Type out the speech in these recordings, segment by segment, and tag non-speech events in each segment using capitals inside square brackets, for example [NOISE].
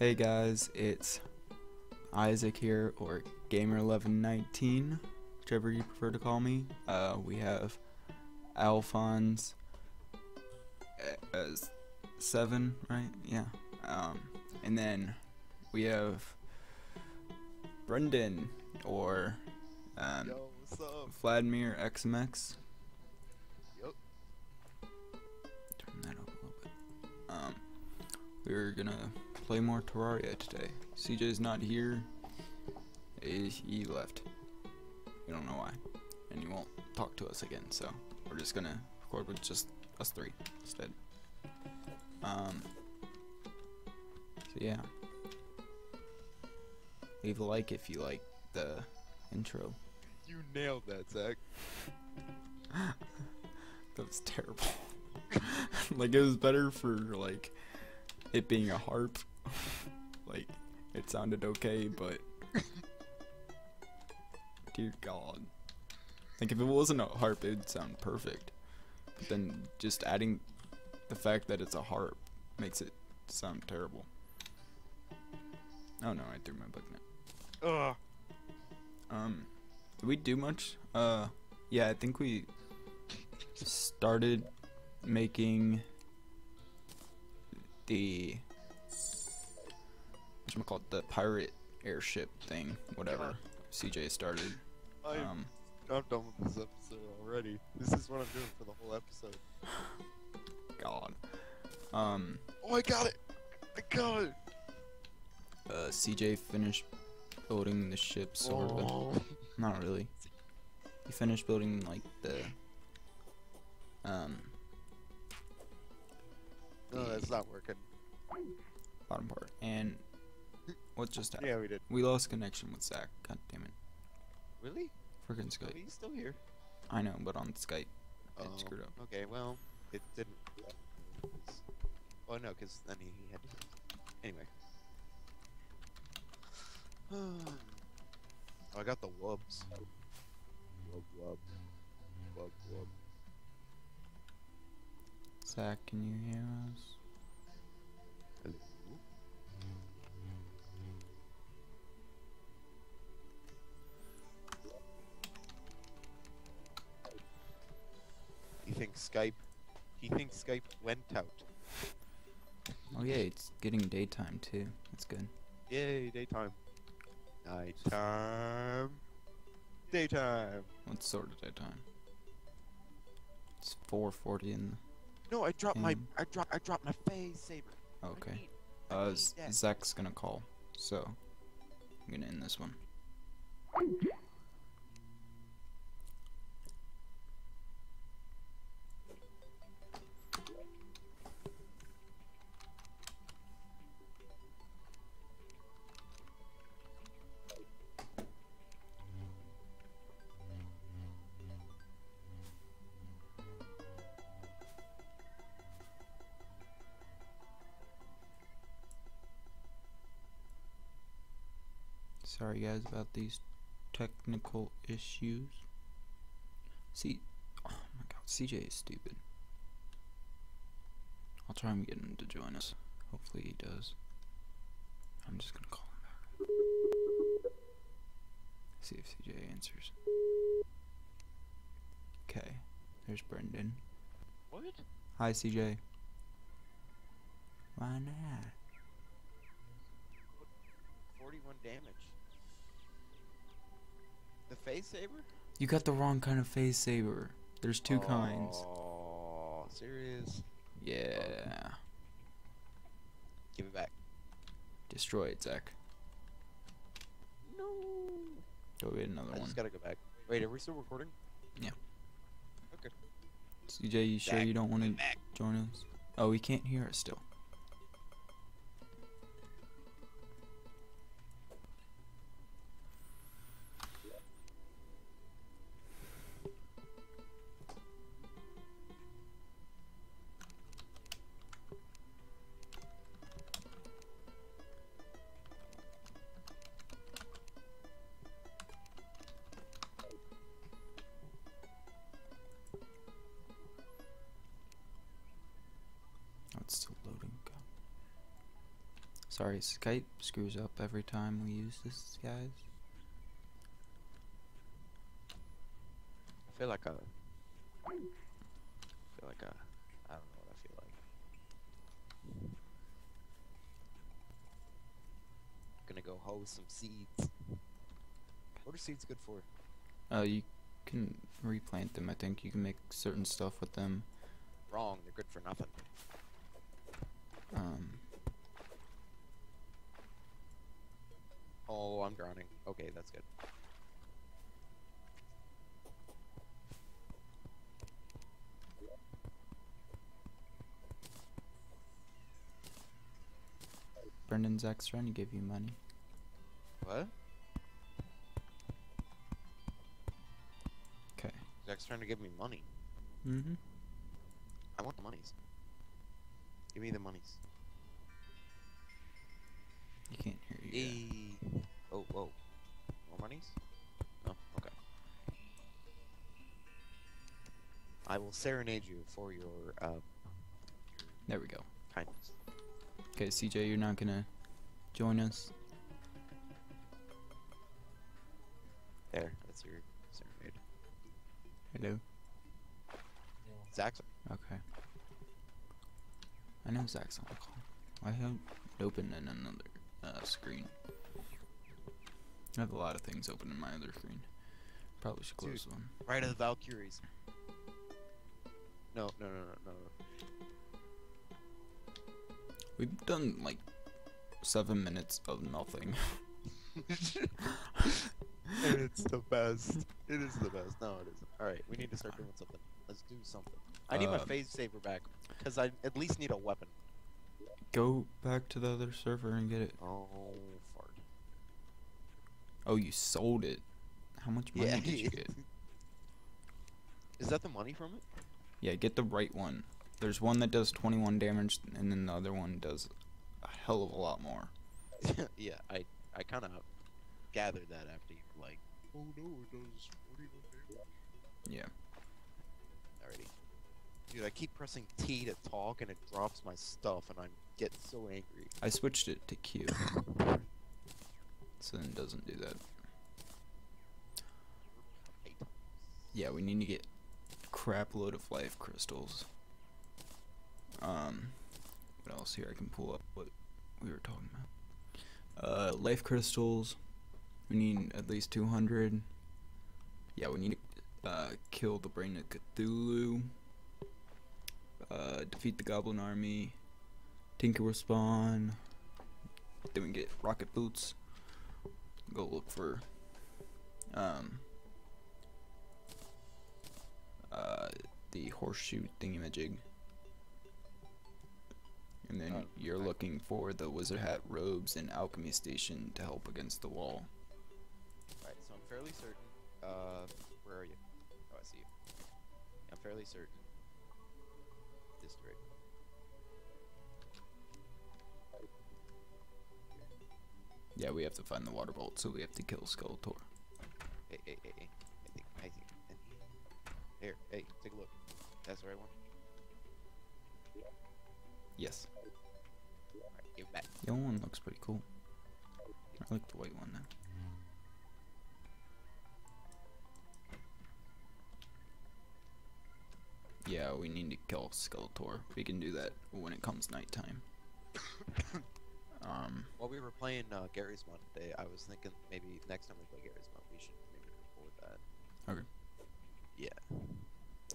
Hey guys, it's Izak here, or Gammer1119, whichever you prefer to call me. Uh, we have Alphonse uh, as seven, right? Yeah. Um, and then we have Brendan, or um, Yo. Vladimir XMX. Yup. Turn that up a little bit. Um, we're gonna play more Terraria today. CJ's not here. He, he left. We don't know why, and he won't talk to us again. So we're just gonna record with just us three instead. Um. So yeah. Leave a like if you like the intro. You nailed that, Zack. [LAUGHS] That was terrible. [LAUGHS] like it was better for like it being a harp. [LAUGHS] like it sounded okay, but dear God. Like if it wasn't a harp, it would sound perfect. But then just adding the fact that it's a harp makes it sound terrible. Oh no, I threw my book now. Ugh. Um, did we do much? Uh, yeah, I think we started making the call it the pirate airship thing, whatever. CJ started. I'm, Um, I'm done with this episode already. This is what I'm doing for the whole episode. God. Um, Oh, I got it! I got it! uh, CJ finished building the ship, sort of. Oh. [LAUGHS] Not really. He finished building like the um No, that's not working. bottom part. And what just happened? Yeah, we did. We lost connection with Zack. God damn it. Really? Freaking Oh, Skype. he's still here. I know, but on Skype it Oh, screwed up. Okay, well, it didn't. Oh no, because then he, he had to. Anyway. [SIGHS] oh, I got the wubs. Wub wub. Wub wub. Zack, can you hear us? Skype. He thinks Skype went out. Oh yeah, it's getting daytime too. That's good. Yay, daytime. Nighttime. Daytime. What sort of daytime? It's 4:40 in. No, I dropped my. I dropped I dropped my phase saber. The, I okay. need- I Uh, Zack's gonna call, so I'm gonna end this one. Sorry guys about these technical issues. See, oh my god, CJ is stupid. I'll try and get him to join us. Hopefully he does. I'm just gonna call him back. See if CJ answers. Okay, there's Brendan. What? Hi CJ. Why not? 41 damage. The phase saber? You got the wrong kind of phase saber. There's two oh, kinds. Oh, serious? Yeah. Give it back. Destroy it, Zack. No. Go get another I one. just gotta go back. Wait, are we still recording? Yeah. Okay. CJ, you sure Back. you don't want to join us? Oh, he can't hear us still. Sorry, Skype screws up every time we use this, guys. I feel like a. I feel like a. I don't know what I feel like. Gonna go hoe some seeds. What are seeds good for? Uh, you can replant them. I think you can make certain stuff with them. Wrong. They're good for nothing. Um, Oh, I'm drowning. Okay, that's good. Brendan Zack's trying to give you money. What? Okay. Zack's trying to give me money. Mm-hmm. I want the monies. Give me the monies. You can't hear you. Oh, whoa. More monies? No? Okay. I will serenade you for your, uh, There we go. kindness. Okay, CJ, you're not gonna join us. There, that's your serenade. Hello. Zack's Okay. I know Zack's on call. I have it open in another uh, screen. I have a lot of things open in my other screen. Probably should close Dude. one. Ride of the Valkyries. No, no, no, no, no. We've done like seven minutes of nothing. [LAUGHS] it's the best. It is the best. No, it isn't. All right, we need to start doing something. Let's do something. I need my Um, phase saber back because I at least need a weapon. Go back to the other server and get it. Oh. Oh, you sold it. How much money Yeah. did you get? [LAUGHS] Is that the money from it? Yeah, get the right one. There's one that does 21 damage, and then the other one does a hell of a lot more. [LAUGHS] yeah, I I kind of gathered that after you were like, oh no, it does 41 damage. Yeah. Alrighty. Dude, I keep pressing T to talk and it drops my stuff and I get so angry. I switched it to Q. [LAUGHS] So then it doesn't do that. Yeah, we need to get crap load of life crystals. Um, what else here? I can pull up what we were talking about. Uh, life crystals. We need at least 200. Yeah, we need to uh, kill the brain of Cthulhu. Uh, defeat the goblin army. Tinker will spawn. Then we get rocket boots. Go look for um uh the horseshoe thingamajig. And then Uh, you're I- looking for the wizard hat robes and alchemy station to help against the wall. Right, so I'm fairly certain. Uh, where are you? Oh, I see you. I'm fairly certain. Yeah, we have to find the Water Bolt, so we have to kill Skeletron. Hey, hey, hey, hey. I think, I think. Here, hey, take a look. That's the right one. Yes. Alright, give back. The one looks pretty cool. I like the white one though. Yeah, we need to kill Skeletron. We can do that when it comes nighttime. [COUGHS] [COUGHS] um, While we were playing uh, Garry's Mod today, I was thinking maybe next time we play Garry's Mod, we should maybe record that. Okay. Yeah.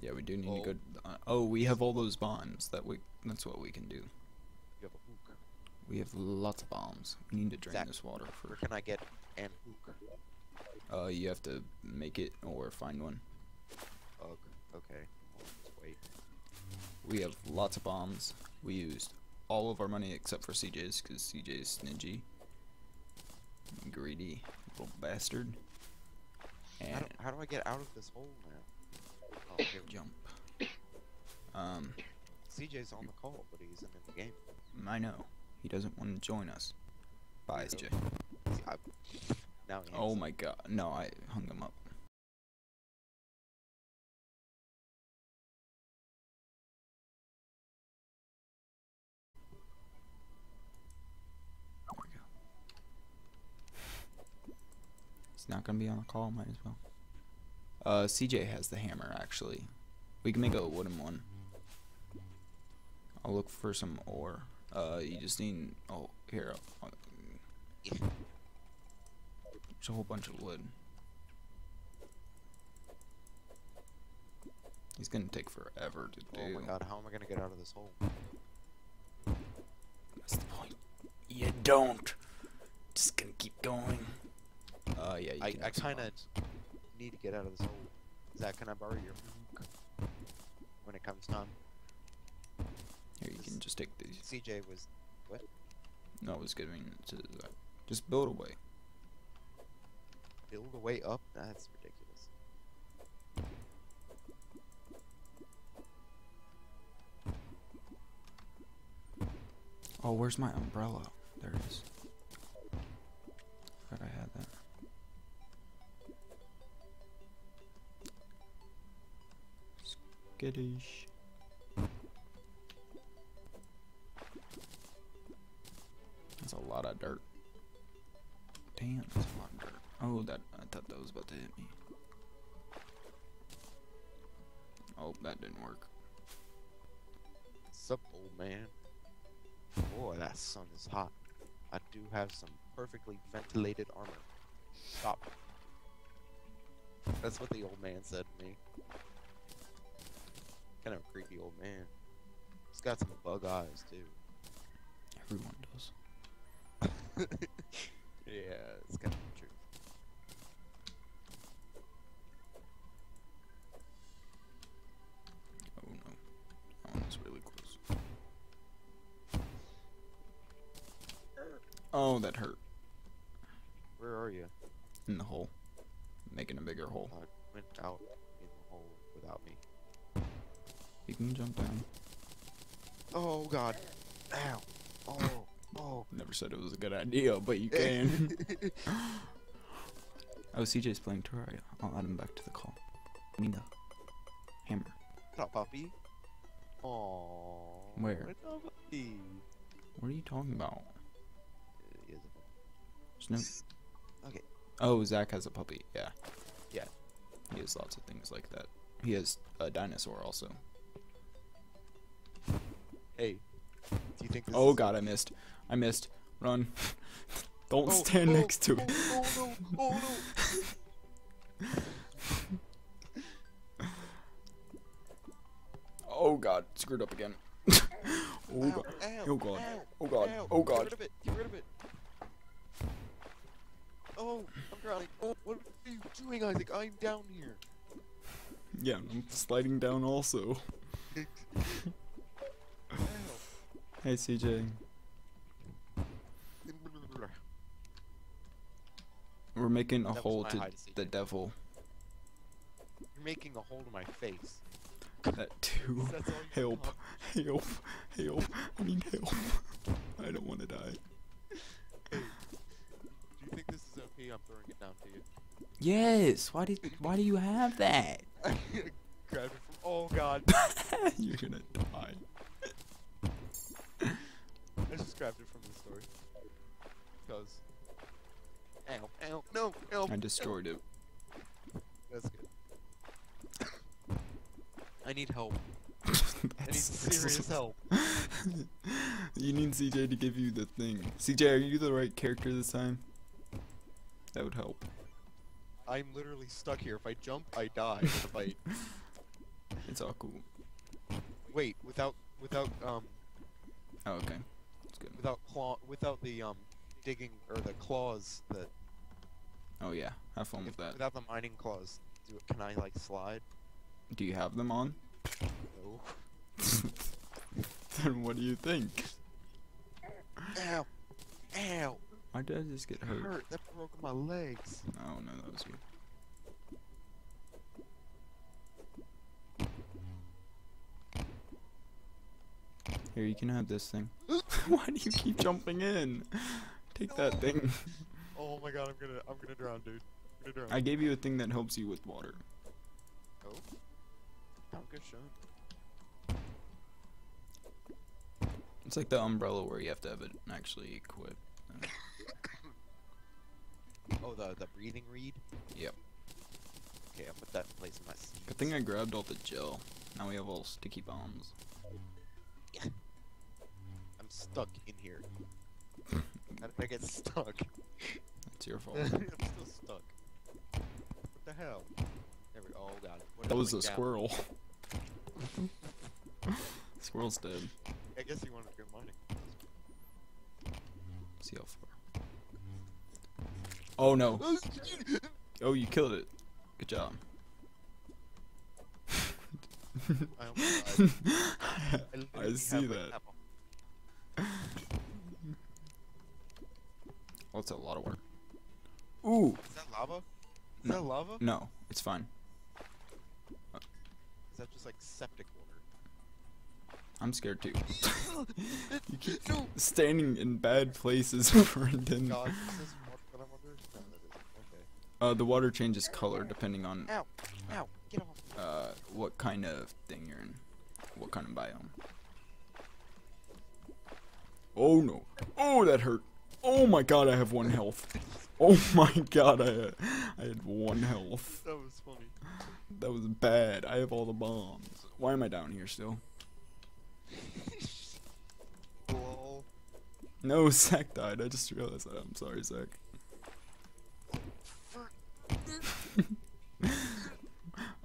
yeah, we do need Oh. to go. Uh, oh, we have all those bombs. That we. That's what we can do. You have a hook. We have lots of bombs. We need to drain Zack, this water Where can I get an hook? Uh, you have to make it or find one. Okay. Wait. We have lots of bombs. We used all of our money except for CJ's because CJ's stingy, greedy little bastard. How And do, how do I get out of this hole now? Oh, [COUGHS] jump. [COUGHS] Um, CJ's on the call, but he isn't in the game. I know he doesn't want to join us. Bye, CJ. I, Oh my god, no, I hung him up. He's not gonna be on the call. Might as well. Uh, CJ has the hammer actually. We can make a wooden one. I'll look for some ore. Uh, you just need. Oh, here. I'll- There's a whole bunch of wood. He's gonna take forever to do. Oh my god, how am I gonna get out of this hole? That's the point. You don't. Just gonna keep going. Uh, yeah. You I, I kind of need to get out of this hole. Zack, can I borrow your when it comes time? Here, you can just take these. CJ was what? No, I was giving it to Zack. Just build away. build a way up. That's ridiculous. Oh, where's my umbrella? There it is. Thought I Skittish. That's a lot of dirt. Damn, that's a lot of dirt. Oh, that I thought that was about to hit me. Oh, that didn't work. Sup, old man? Boy, that sun is hot. I do have some perfectly ventilated armor. Stop. That's what the old man said to me. Kind of a creepy old man. He's got some bug eyes too. Everyone does. [LAUGHS] yeah, it's kind of true. Oh no. That one was really close. Oh, that hurt. Where are you? In the hole. Making a bigger hole. Oh, I went out You can jump down. Oh god. Ow. Oh. Oh. [LAUGHS] Never said it was a good idea, but you can. [LAUGHS] [LAUGHS] oh, CJ's playing Terraria. I'll add him back to the call. The hammer. What up, puppy? Oh. Where? Up, puppy? What are you talking about? He is a puppy. There's no. Okay. Oh, Zack has a puppy. Yeah. Yeah. He has lots of things like that. He has a dinosaur also. Hey. Do you think this Oh god, I missed. I missed. Run. [LAUGHS] Don't Oh, stand oh, next to oh, it. Oh no! Oh no! [LAUGHS] Oh god, screwed up again. [LAUGHS] oh Ow, god. ow, Oh god. ow, Oh god. Oh Get rid of it! Get rid of it! Oh, I'm drowning. Oh, what are you doing, Izak? I'm down here. Yeah, I'm sliding down also. Hey CJ. We're making a That hole to hide, the devil. You're making a hole to my face. That too. [LAUGHS] That's all you Help. Help. Help. I need help. [LAUGHS] I don't want to die. Do you think this is okay? I'm throwing it down to you. Yes. Why did why do you have that? [LAUGHS] Grabbed it from. Oh god! You're gonna die. I just grabbed it from the store. Cause. Ow! Ow! No! No! I destroyed it. That's good. I need help. [LAUGHS] I need serious help. [LAUGHS] you need CJ to give you the thing. CJ, are you the right character this time? That would help. I'm literally stuck here. If I jump, I die in the fight. [LAUGHS] It's all cool. Wait, without without um Oh, okay. Good. without claw without the um digging or the claws that Oh yeah, have fun with that. without the mining claws. Do can I like slide? Do you have them on? No. [LAUGHS] then what do you think? Ow! Ow! Why did I just get hurt? hurt. That broke my legs. Oh no, that was you. Here, you can have this thing. [GASPS] [LAUGHS] [LAUGHS] Why do you keep jumping in? Take that thing. [LAUGHS] Oh my god! I'm gonna I'm gonna drown, dude. I'm gonna drown. I gave you a thing that helps you with water. Oh. Oh, good shot. It's like the umbrella where you have to have it actually equipped. [COUGHS] Oh, the the breathing reed. Yep. Okay, I'll put that in place of my seeds. Good thing I grabbed all the gel. Now we have all sticky bombs. Stuck in here. [LAUGHS] How did I get stuck? It's your fault. [LAUGHS] I'm still stuck. What the hell? There we Oh god. What That was a down? squirrel. [LAUGHS] Squirrel's dead. I guess he wanted to go mining. See how far. Oh no. Oh, oh, you killed it. Good job. I almost. I see that. half a- Oh, it's a lot of work. Ooh. Is that lava? Is No. that lava? No, it's fine. Is that just like septic water? I'm scared too. [LAUGHS] you keep No. standing in bad places, [LAUGHS] Brendan. God, is this I'm under? No. Okay. Uh, the water changes color depending on Ow! Ow! Get off! uh what kind of thing you're in, what kind of biome. Oh no! Oh, that hurt! Oh my god, I have one health. Oh my god, I had, I had one health. That was funny. That was bad. I have all the bombs. Why am I down here still? Lol. [LAUGHS] No, Zack died. I just realized that. I'm sorry, Zack. [LAUGHS]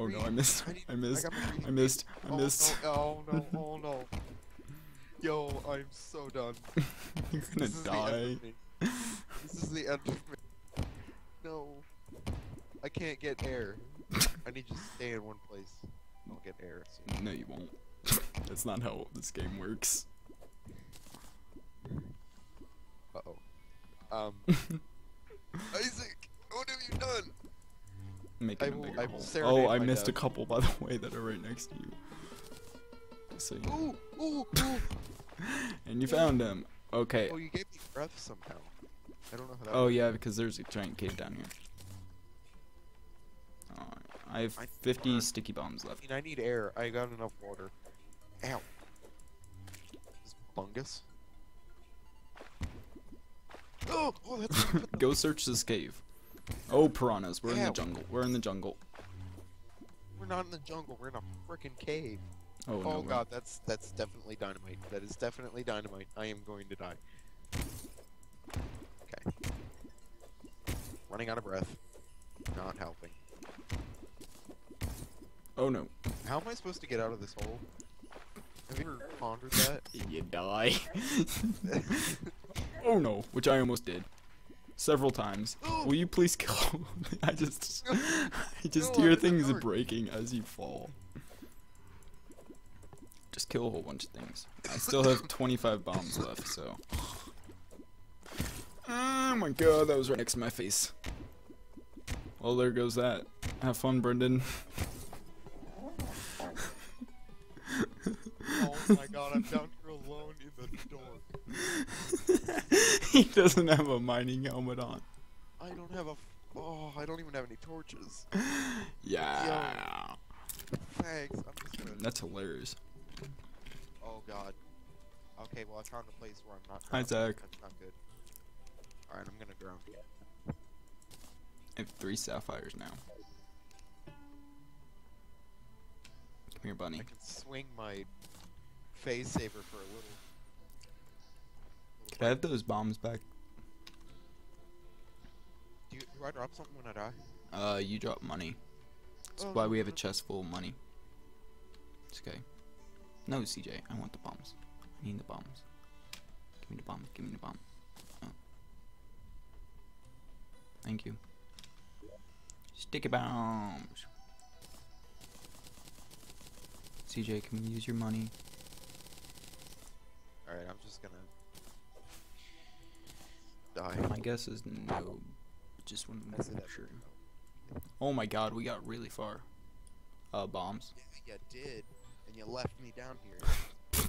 Oh no, I missed. I need- I missed. got my breathing I missed. I oh, missed. No, oh no! Oh no! Yo, I'm so done. [LAUGHS] You're gonna This die. end of me. This is the end of me. No. I can't get air. [LAUGHS] I need to stay in one place. I'll get air. soon. No, you won't. [LAUGHS] That's not how this game works. Uh-oh. Um. Izak! What have you done? Making I a bigger I hole. Oh, I missed a couple by the way that are right next to you. So Ooh! Ooh! Ooh! [LAUGHS] And you found him. Okay. Oh, you gave me breath somehow. I don't know how that Oh works. yeah, because there's a giant cave down here. I have I 50 burn. sticky bombs I left. mean, I need air. I got enough water. Ow. This fungus. [GASPS] Oh, oh [LAUGHS] Go search this cave. Oh, piranhas. We're in the jungle. We're in the jungle. we're not in the jungle. We're in a freaking cave. Oh, Oh, no. Oh, we're- god, that's that's definitely dynamite. That is definitely dynamite. I am going to die. Okay. Running out of breath. Not helping. Oh no. How am I supposed to get out of this hole? Have you ever pondered that? [LAUGHS] You die. [LAUGHS] oh no, which I almost did. Several times. [GASPS] Will you please kill [LAUGHS] I just I just No, hear I'm in the things breaking as you fall. Just kill a whole bunch of things. I [LAUGHS] still have 25 bombs left, so. Oh my god, that was right next to my face. Well, there goes that. Have fun, Brendan. [LAUGHS] oh my god, I'm down here alone in the dark. [LAUGHS] he doesn't have a mining helmet on. I don't have a. F- oh, I don't even have any torches. Yeah. Thanks. I'm just gonna. That's hilarious. Oh god. Okay, well I found a place where I'm not. Hi. Zack. That's not good. All right, I'm gonna drown. I have three sapphires now. Come here, bunny. I can swing my phase saber for a little. Could I have those bombs back? Do, you, do I drop something when I die? Uh, you drop money. That's Oh, why no, we have a chest full of money. It's okay. No, CJ, I want the bombs. I need the bombs. Give me the bomb. Give me the bomb. Oh. Thank you. Sticky bombs. CJ, can we use your money? All right, I'm just gonna die. My guess is no. Just want to make that sure. Oh my god, we got really far. Uh, bombs. Yeah, you did, you left me down here.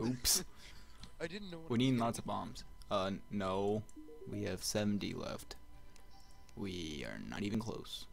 [LAUGHS] Oops. [LAUGHS] I didn't know. What we need gonna lots of bombs. Uh, no. We have 70 left. We are not even close.